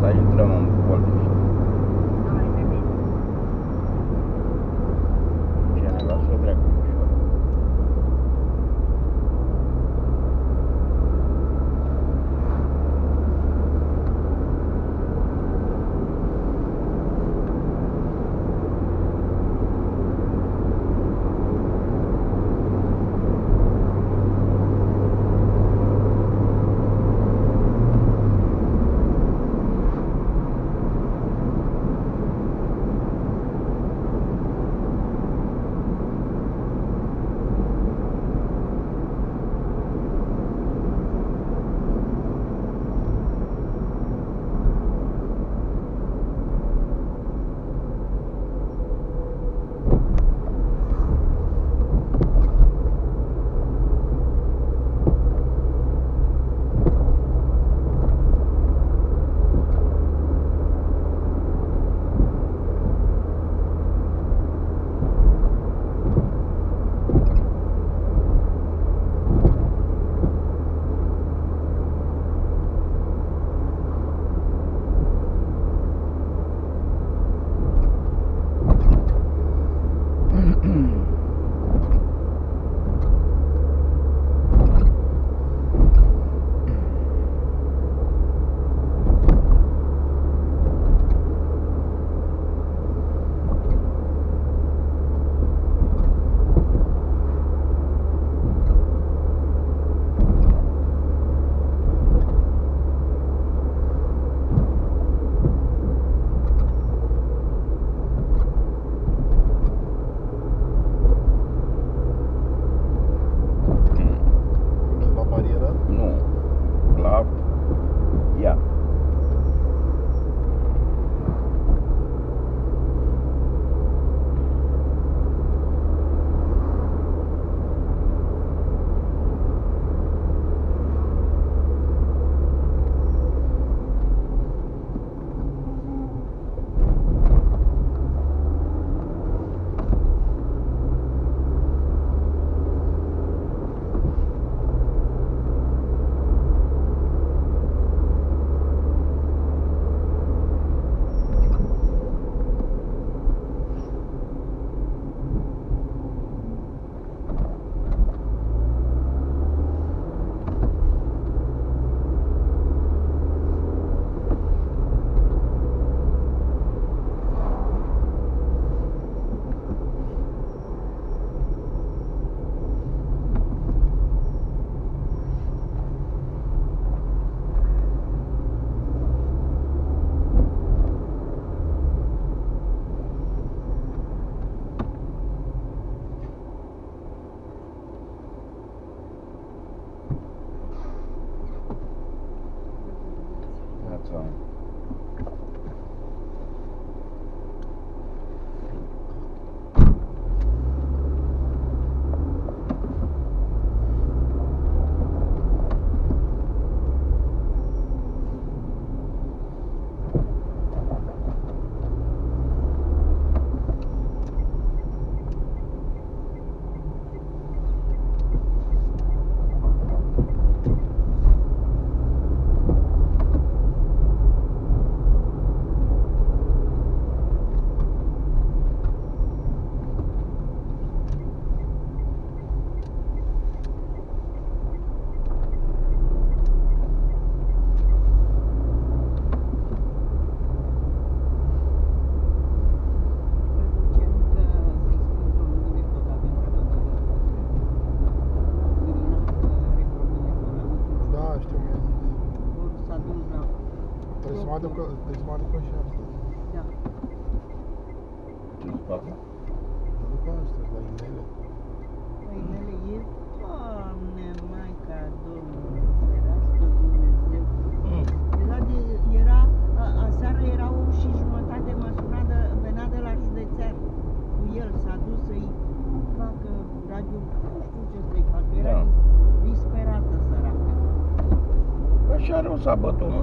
daí do Drummond. So. Aducă, trebuie să mă aducă și astăzi. Ce spate? Mă duc astăzi la inele. Păinele e, Doamne, Maica Domnului, ferească Dumnezeu. Era, de, era a, aseară era o și jumătate, mă suna de, venea de la județean cu el, s-a dus să-i facă radio, nu știu ce să-i facă, era Da. disperată săracă. Așa rău s-a bătut, mă.